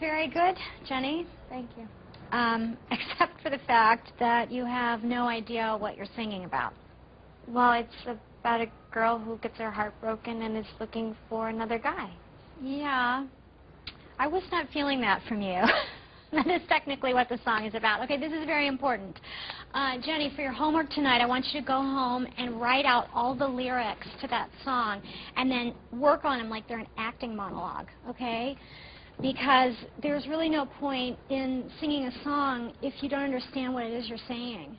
Very good, Jenny. Thank you. Um, except for the fact that you have no idea what you're singing about. Well, it's about a girl who gets her heart broken and is looking for another guy. Yeah. I was not feeling that from you. that is technically what the song is about. Okay, this is very important. Uh, Jenny, for your homework tonight, I want you to go home and write out all the lyrics to that song and then work on them like they're an acting monologue, okay? Because there's really no point in singing a song if you don't understand what it is you're saying.